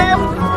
Eu.